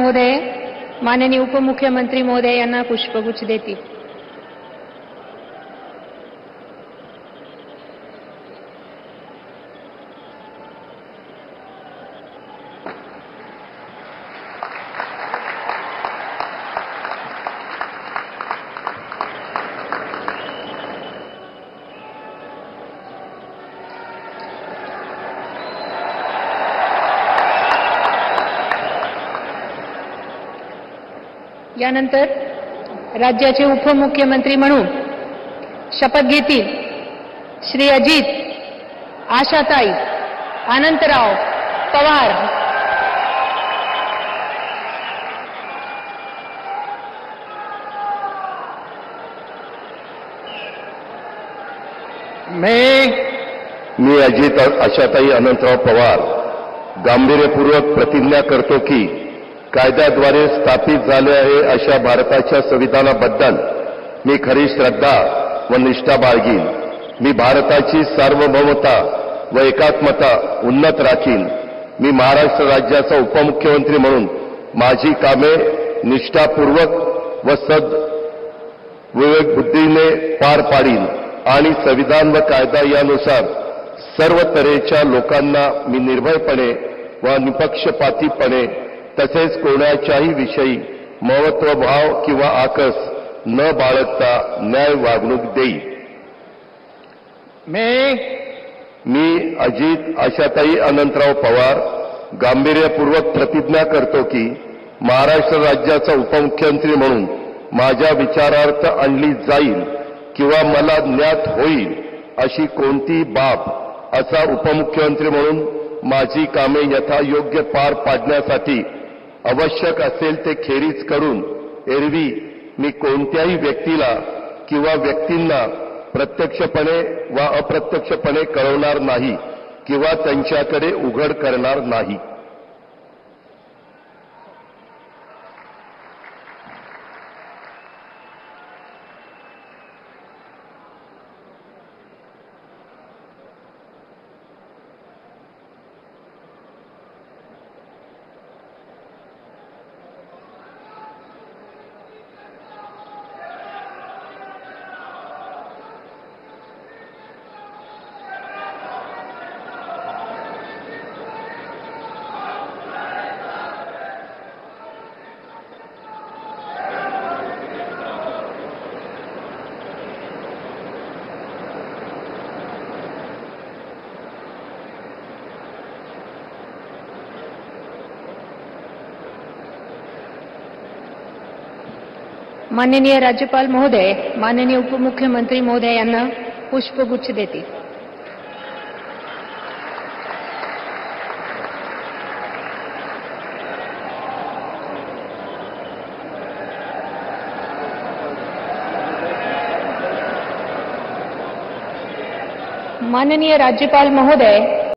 महोदय माननीय उपमुख्यमंत्री महोदय यांना पुष्पगुच्छ देतील. यानंतर राज्याचे उपमुख्यमंत्री म्हणून शपथ घेतील श्री अजित आशाताई अनंतराव पवार. मी मी अजित आशाताई अनंतराव पवार. गांभीर्यपूर्वक प्रतिज्ञा करतो की कायद्याद्वारे स्थापित झाले आहे अशा भारताच्या संविधानाबद्दल. मी खरी श्रद्धा व निष्ठा बाळगीन. मी भारताची सार्वभौमता व एकात्मता उन्नत राखीन. मी महाराष्ट्र राज्याचा उपमुख्यमंत्री म्हणून माझी कामे निष्ठापूर्वक व सद विवेक बुद्धीने पार पाडीन आणि संविधान व कायदा यानुसार सर्व तऱ्हेच्या लोकांना मी निर्भयपणे व निपक्षपातीपणे तसेच कोणाच्याही विषयी महत्वभाव किंवा आकस न बाळगता न्याय वागणूक देईल मी मी अजित आशाताई अनंतराव पवार गांभीर्यपूर्वक प्रतिज्ञा करतो की महाराष्ट्र राज्याचा उपमुख्यमंत्री म्हणून माझ्या विचारार्थ आणली जाईल किंवा मला ज्ञात होईल अशी कोणती बाब असा उपमुख्यमंत्री म्हणून माझी कामे यथायोग्य पार पाडण्यासाठी आवश्यक असेल ते खेरीज करून एरवी मी कोणत्याही व्यक्तीला किंवा व्यक्तींना प्रत्यक्षपणे वा अप्रत्यक्षपणे कळवणार नाही किंवा त्यांच्याकडे उघड करणार नाही. माननीय राज्यपाल महोदय माननीय उपमुख्यमंत्री महोदय यांना पुष्पगुच्छ देतील माननीय राज्यपाल महोदय